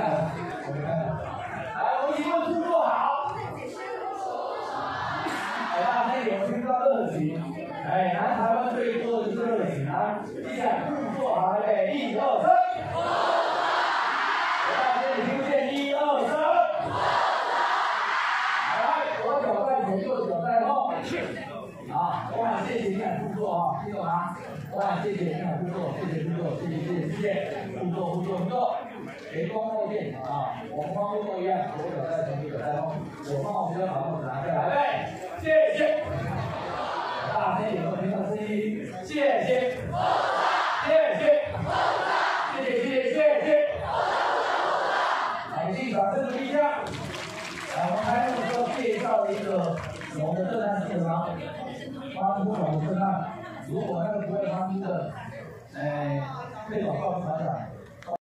看，我们，来，我们一个动作好，大家有听到热情，哎，南台湾最多的就是热情啊，第二动作好，预备，一二三，大家听见，一二三，来，左脚在前，右脚在后，啊，哇，谢谢你俩动作啊，听懂吗？哇，谢谢你俩动作，谢谢动作，谢谢谢谢谢谢，动作动作动作，啊，我们方动作一样，左脚在前，右脚在后，我放好，不要把帽子拿下来，来，谢谢，大声点，听到声音，谢谢，谢谢，谢谢谢谢谢谢，感谢掌声的力量。来，我们开幕的时候介绍一个我们的震撼课堂，发出我们震撼。如果那个不会发出的，哎，可以广告传染。